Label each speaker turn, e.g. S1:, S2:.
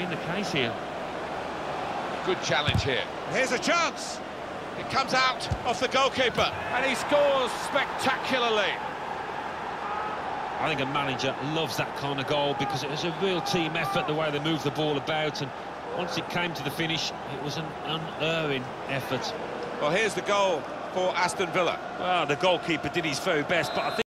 S1: been the case here.
S2: Good challenge here.
S3: Here's a chance.
S2: It comes out.
S3: of the goalkeeper.
S2: And he scores spectacularly.
S1: I think a manager loves that kind of goal because it was a real team effort, the way they moved the ball about, and once it came to the finish, it was an unerring effort.
S3: Well, here's the goal for Aston Villa.
S1: Well, the goalkeeper did his very best, but I think